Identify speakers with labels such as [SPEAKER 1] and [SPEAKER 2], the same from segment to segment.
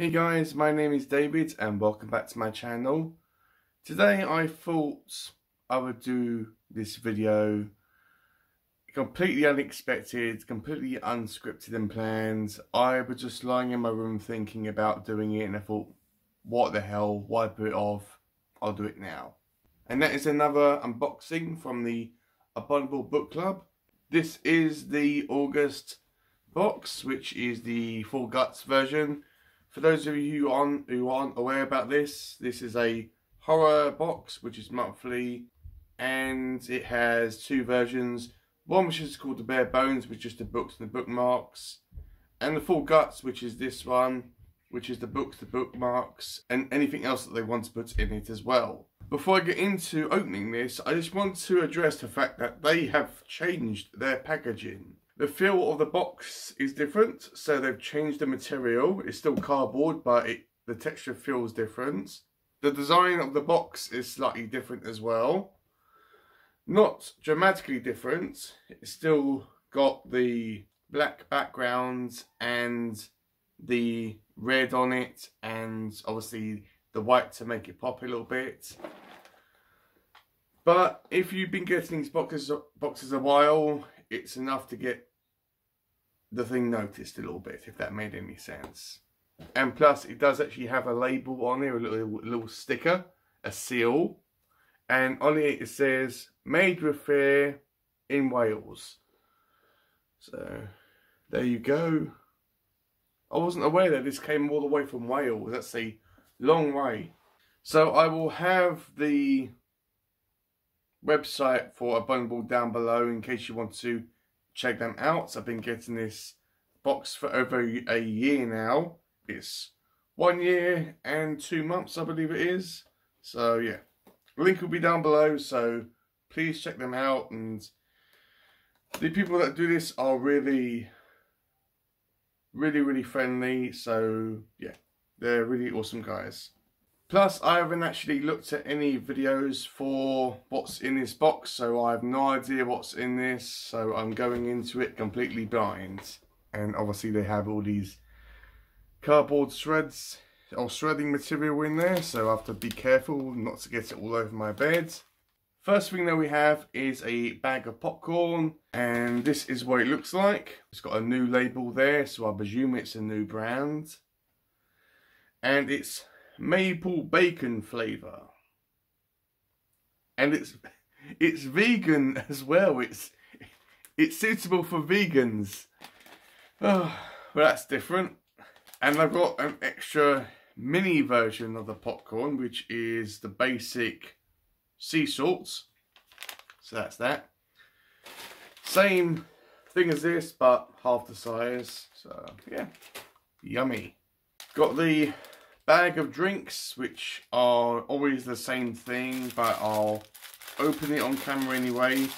[SPEAKER 1] Hey guys, my name is David and welcome back to my channel. Today I thought I would do this video completely unexpected, completely unscripted and planned. I was just lying in my room thinking about doing it and I thought, what the hell, why put it off? I'll do it now. And that is another unboxing from the Abominable Book Club. This is the August box, which is the Full Guts version. For those of you who aren't, who aren't aware about this, this is a horror box, which is monthly, and it has two versions. One which is called the Bare Bones, which is just the books and the bookmarks, and the Full Guts, which is this one, which is the books, the bookmarks, and anything else that they want to put in it as well. Before I get into opening this, I just want to address the fact that they have changed their packaging. The feel of the box is different, so they've changed the material. It's still cardboard, but it, the texture feels different. The design of the box is slightly different as well. Not dramatically different. It's still got the black background and the red on it and obviously the white to make it pop a little bit. But if you've been getting these boxes, boxes a while, it's enough to get the thing noticed a little bit, if that made any sense. And plus, it does actually have a label on there, a little, little sticker, a seal. And on it, it says, made with fear in Wales. So, there you go. I wasn't aware that this came all the way from Wales. That's a long way. So I will have the website for Abominable down below in case you want to check them out. I've been getting this box for over a year now. It's one year and two months, I believe it is. So yeah, link will be down below. So please check them out. And the people that do this are really really, really friendly. So yeah, they're really awesome guys. Plus, I haven't actually looked at any videos for what's in this box, so I have no idea what's in this, so I'm going into it completely blind. And obviously they have all these cardboard shreds or shredding material in there, so I have to be careful not to get it all over my bed. First thing that we have is a bag of popcorn and this is what it looks like. It's got a new label there so I presume it's a new brand. And it's maple bacon flavour. And it's it's vegan as well. It's it's suitable for vegans. Oh, well that's different. And I've got an extra mini version of the popcorn which is the basic sea salts. So that's that. Same thing as this, but half the size. So yeah, yummy. Got the bag of drinks, which are always the same thing, but I'll open it on camera anyway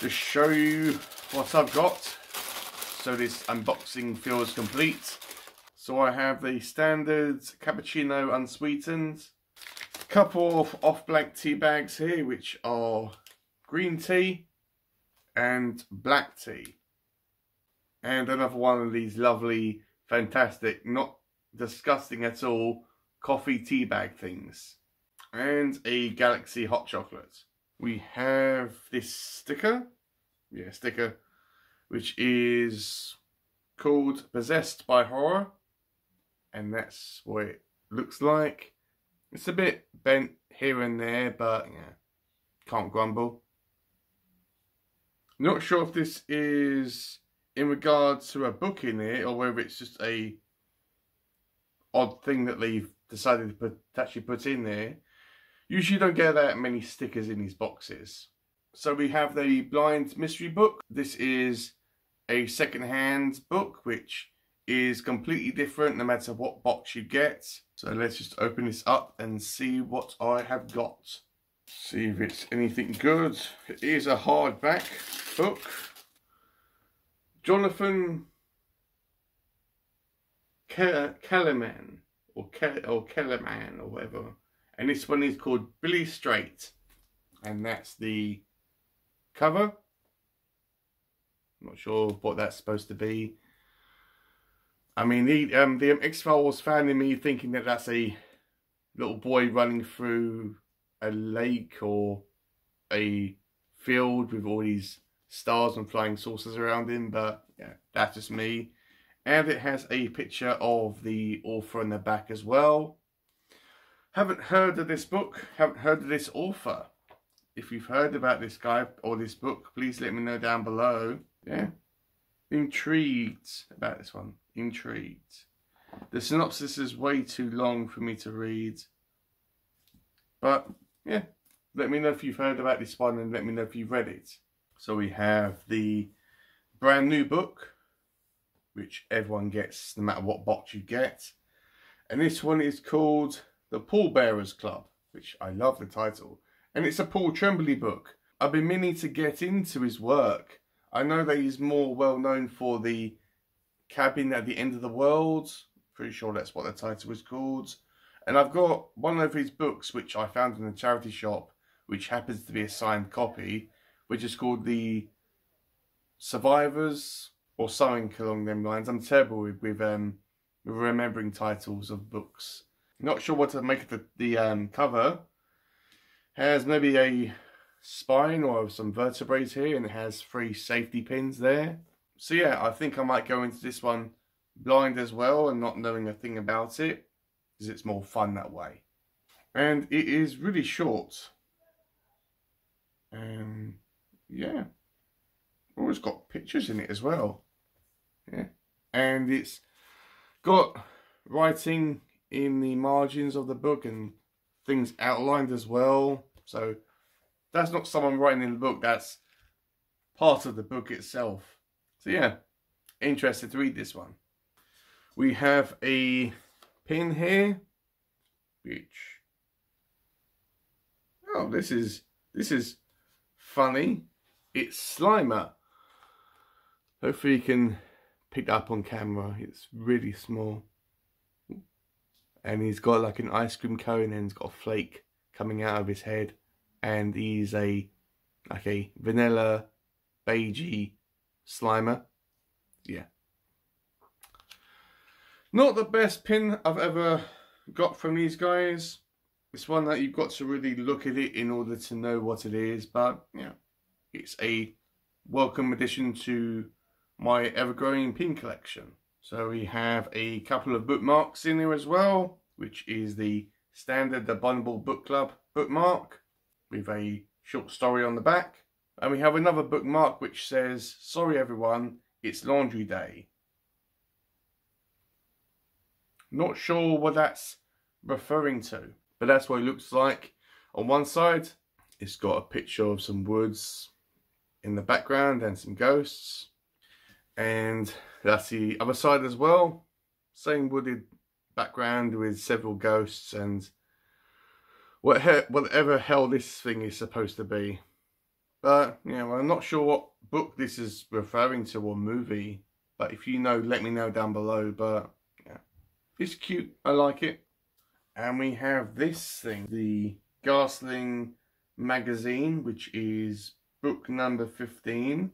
[SPEAKER 1] to show you what I've got. So this unboxing feels complete. So I have the standard cappuccino unsweetened, a couple of off black tea bags here which are green tea and black tea and another one of these lovely fantastic not disgusting at all coffee tea bag things. And a galaxy hot chocolate. We have this sticker. Yeah sticker which is called possessed by horror. And that's what it looks like. It's a bit bent here and there, but yeah, can't grumble. Not sure if this is in regards to a book in it or whether it's just a odd thing that they've decided to put, actually put in there. Usually don't get that many stickers in these boxes. So we have the Blind Mystery Book. This is a second-hand book which is completely different no matter what box you get. So let's just open this up and see what I have got. See if it's anything good. It is a hardback book. Jonathan Ke Kellerman or, Ke or Kellerman or whatever. And this one is called Billy Straight. And that's the cover. I'm not sure what that's supposed to be. I mean, the, um, the X-Files fan in me thinking that that's a little boy running through a lake or a field with all these stars and flying saucers around him, but yeah, that's just me. And it has a picture of the author in the back as well. Haven't heard of this book, haven't heard of this author. If you've heard about this guy or this book, please let me know down below. Yeah, intrigued about this one, intrigued. The synopsis is way too long for me to read. But, yeah, let me know if you've heard about this one and let me know if you've read it. So we have the brand new book, which everyone gets no matter what box you get. And this one is called The Pallbearers Club, which I love the title. And it's a Paul Tremblay book. I've been meaning to get into his work. I know that he's more well known for the Cabin at the End of the World. Pretty sure that's what the title is called. And I've got one of his books, which I found in a charity shop, which happens to be a signed copy, which is called The Survivors or something along them lines. I'm terrible with, with, um, remembering titles of books. Not sure what to make of the, the um, cover. Has maybe a spine or some vertebrae here and it has three safety pins there. So yeah, I think I might go into this one blind as well and not knowing a thing about it because it's more fun that way. And it is really short. And yeah, oh, it's got pictures in it as well. Yeah, and it's got writing in the margins of the book and things outlined as well. So that's not someone writing in the book, that's part of the book itself. So yeah, interested to read this one. We have a pin here, which, oh, this is, this is funny. It's Slimer. Hopefully you can pick that up on camera. It's really small. And he's got like an ice cream cone and he's got a flake coming out of his head. And he's a, like a vanilla, beigey Slimer. Yeah. Not the best pin I've ever got from these guys. It's one that you've got to really look at it in order to know what it is. But, yeah, it's a welcome addition to my ever-growing pin collection. So we have a couple of bookmarks in there as well, which is the standard The Abominable Book Club bookmark with a short story on the back. And we have another bookmark which says, sorry everyone, it's laundry day. Not sure what that's referring to, but that's what it looks like. On one side, it's got a picture of some woods in the background and some ghosts. And that's the other side as well. Same wooded background with several ghosts and whatever hell this thing is supposed to be. But, yeah, well, I'm not sure what book this is referring to or movie. But if you know, let me know down below. But, yeah, it's cute. I like it. And we have this thing, the Ghastling magazine, which is book number 15.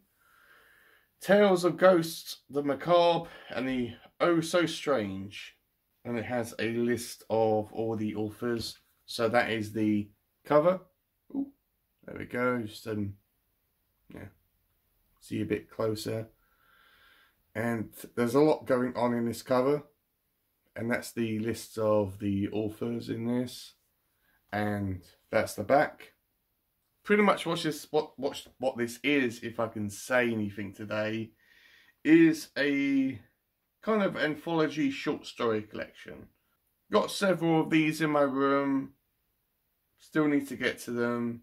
[SPEAKER 1] Tales of Ghosts, the Macabre, and the Oh So Strange. And it has a list of all the authors. So that is the cover. Ooh, there we go. Just um, yeah, see a bit closer. And there's a lot going on in this cover. And that's the list of the authors in this. And that's the back pretty much what this what what what this is, if I can say anything today, is a kind of anthology short story collection. Got several of these in my room. Still need to get to them.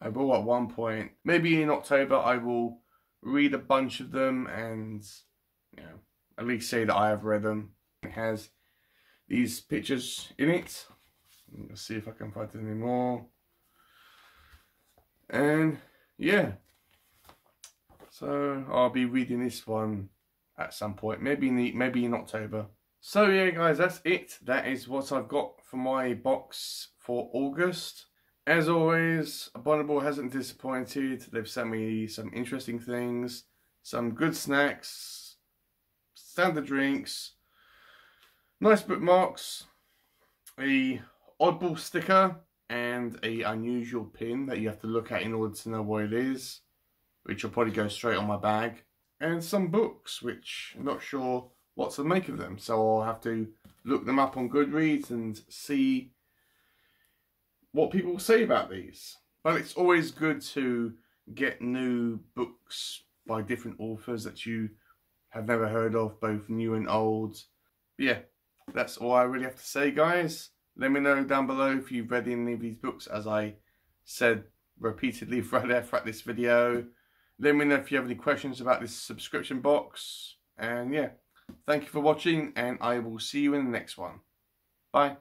[SPEAKER 1] I will at one point. Maybe in October I will read a bunch of them and you know at least say that I have read them. It has these pictures in it. Let's see if I can find any more and yeah. So I'll be reading this one at some point maybe in the, maybe in October. So yeah guys that's it. That is what I've got for my box for August. As always Abominable hasn't disappointed. They've sent me some interesting things some good snacks standard drinks, nice bookmarks, a oddball sticker, and a unusual pin that you have to look at in order to know what it is, which will probably go straight on my bag, and some books, which I'm not sure what to make of them, so I'll have to look them up on Goodreads and see what people say about these. But it's always good to get new books by different authors that you have never heard of, both new and old. But yeah, that's all I really have to say, guys. Let me know down below if you've read any of these books, as I said repeatedly throughout, throughout this video. Let me know if you have any questions about this subscription box. And yeah, thank you for watching, and I will see you in the next one. Bye.